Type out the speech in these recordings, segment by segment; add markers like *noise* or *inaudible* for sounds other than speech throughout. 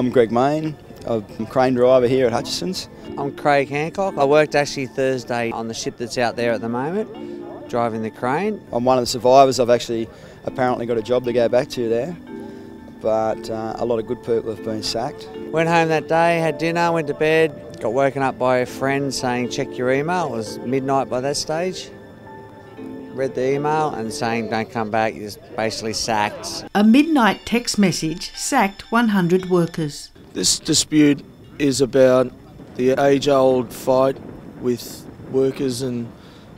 I'm Greg Main. I'm crane driver here at Hutchison's. I'm Craig Hancock. I worked actually Thursday on the ship that's out there at the moment, driving the crane. I'm one of the survivors. I've actually apparently got a job to go back to there, but uh, a lot of good people have been sacked. Went home that day, had dinner, went to bed, got woken up by a friend saying check your email. It was midnight by that stage. Read the email and saying don't come back, you're basically sacked. A midnight text message sacked 100 workers. This dispute is about the age old fight with workers and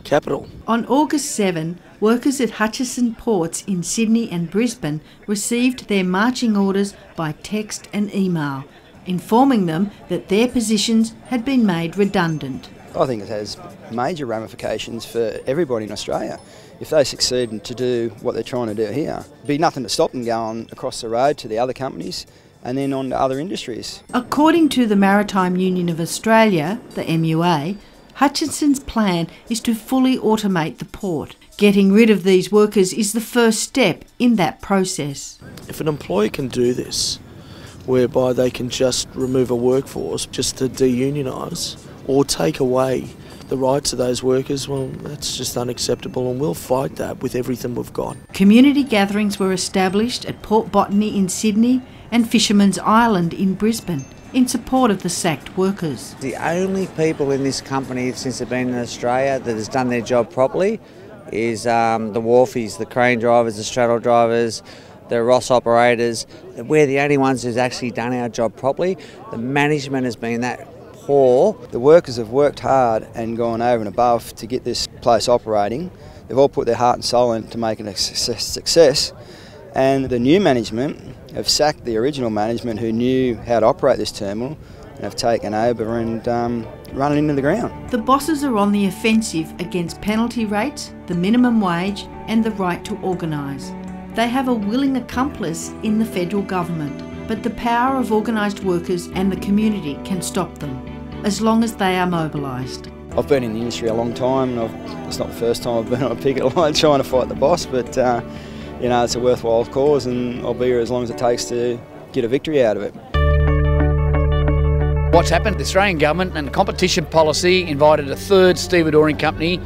capital. On August 7, workers at Hutchison ports in Sydney and Brisbane received their marching orders by text and email, informing them that their positions had been made redundant. I think it has major ramifications for everybody in Australia. If they succeed to do what they're trying to do here, be nothing to stop them going across the road to the other companies and then on to other industries. According to the Maritime Union of Australia, the MUA, Hutchinson's plan is to fully automate the port. Getting rid of these workers is the first step in that process. If an employer can do this, whereby they can just remove a workforce just to deunionise or take away the rights of those workers, well, that's just unacceptable, and we'll fight that with everything we've got. Community gatherings were established at Port Botany in Sydney and Fisherman's Island in Brisbane in support of the sacked workers. The only people in this company since they've been in Australia that has done their job properly is um, the wharfies, the crane drivers, the straddle drivers, the Ross operators. We're the only ones who's actually done our job properly. The management has been that The workers have worked hard and gone over and above to get this place operating. They've all put their heart and soul into making it a success. And the new management have sacked the original management who knew how to operate this terminal and have taken over and um, run it into the ground. The bosses are on the offensive against penalty rates, the minimum wage, and the right to organise. They have a willing accomplice in the federal government, but the power of organised workers and the community can stop them, as long as they are mobilised. I've been in the industry a long time, and it's not the first time I've been on a picket *laughs* line trying to fight the boss, but uh, you know, it's a worthwhile cause and I'll be here as long as it takes to get a victory out of it. What's happened? The Australian government and competition policy invited a third stevedoring company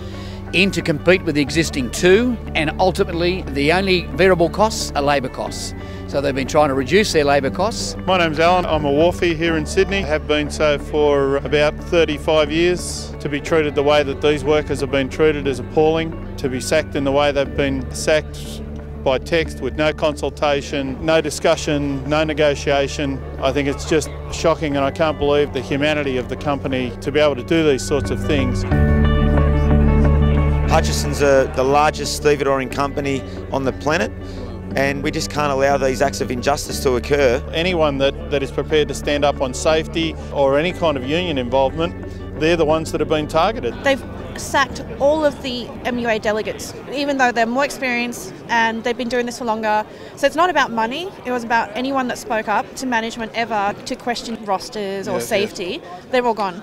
in to compete with the existing two, and ultimately the only variable costs are labour costs. So they've been trying to reduce their labour costs. My name's Alan. I'm a wharfie here in Sydney. I have been so for about 35 years. To be treated the way that these workers have been treated is appalling. To be sacked in the way they've been sacked by text with no consultation, no discussion, no negotiation. I think it's just shocking and I can't believe the humanity of the company to be able to do these sorts of things. Hutchison's are the largest stevedoring company on the planet and we just can't allow these acts of injustice to occur. Anyone that, that is prepared to stand up on safety or any kind of union involvement, they're the ones that have been targeted. They've sacked all of the MUA delegates, even though they're more experienced and they've been doing this for longer. So it's not about money, it was about anyone that spoke up to management ever to question rosters or yeah, safety. Yeah. They're all gone.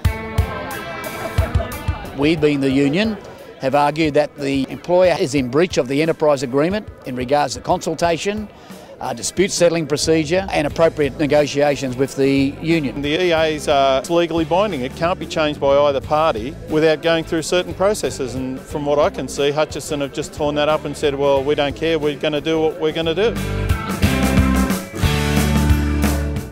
We, being the union, have argued that the employer is in breach of the enterprise agreement in regards to consultation, uh, dispute settling procedure and appropriate negotiations with the union. The EAs are legally binding. It can't be changed by either party without going through certain processes. And from what I can see, Hutchison have just torn that up and said, well, we don't care, we're going to do what we're going to do.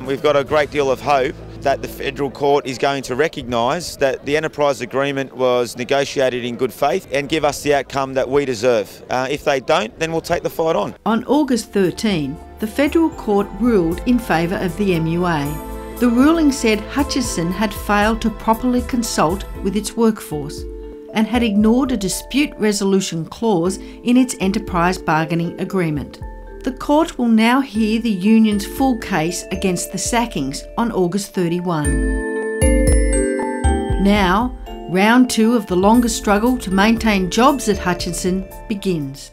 We've got a great deal of hope that the federal court is going to recognise that the enterprise agreement was negotiated in good faith and give us the outcome that we deserve. Uh, if they don't, then we'll take the fight on. On August 13, the federal court ruled in favour of the MUA. The ruling said Hutchison had failed to properly consult with its workforce and had ignored a dispute resolution clause in its enterprise bargaining agreement. The court will now hear the union's full case against the sackings on August 31. Now, round two of the longest struggle to maintain jobs at Hutchinson begins.